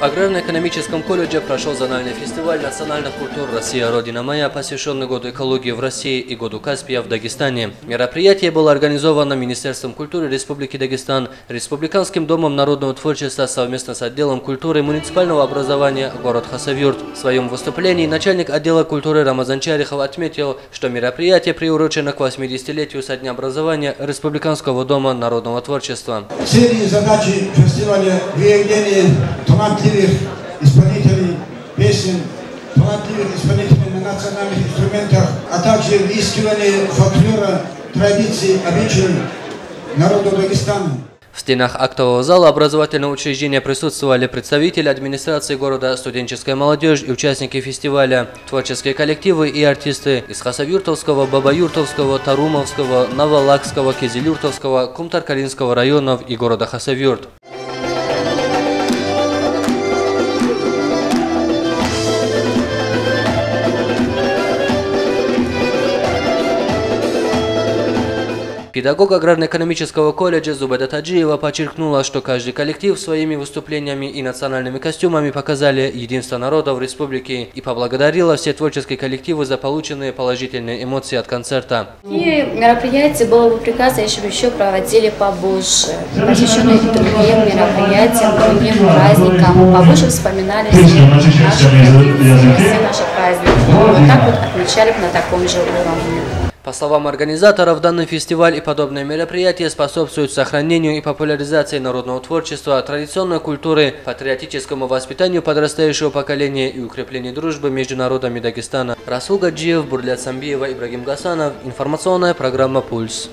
Аграрно-экономическом колледже прошел зональный фестиваль национальных культур «Россия. Родина моя», посвященный Году экологии в России и Году Каспия в Дагестане. Мероприятие было организовано Министерством культуры Республики Дагестан, Республиканским домом народного творчества совместно с отделом культуры муниципального образования город Хасавюрт. В своем выступлении начальник отдела культуры Рамазан Чарихов отметил, что мероприятие приурочено к 80-летию со дня образования Республиканского дома народного творчества. Цели и задачи фестиваля – выявление талантливых исполнителей песен, талантливых исполнителей на национальных инструментах, а также выискивание фольклора, традиций, обычаев народа Дагестана. В стенах актового зала образовательного учреждения присутствовали представители администрации города, студенческая молодежь и участники фестиваля, творческие коллективы и артисты из Хасавюртовского, Бабаюртовского, Тарумовского, Навалакского, Кизилюртовского, Кумтаркалинского районов и города Хасавюрт. Педагог аграрно-экономического колледжа Зубеда Таджиева подчеркнула, что каждый коллектив своими выступлениями и национальными костюмами показали единство народов республики и поблагодарила все творческие коллективы за полученные положительные эмоции от концерта. И мероприятия было бы прекрасно, если бы еще проводили побольше, посвященные другим мероприятиям, другим праздникам, побольше вспоминали все наши, все наши праздники. Вот так вот отмечали бы на таком же уровне. По словам организаторов, данный фестиваль и подобные мероприятия способствуют сохранению и популяризации народного творчества, традиционной культуры, патриотическому воспитанию подрастающего поколения и укреплению дружбы между народами Дагестана. Расул Гаджиев, Бурлят Самбиева, Ибрагим Гасанов. Информационная программа «Пульс».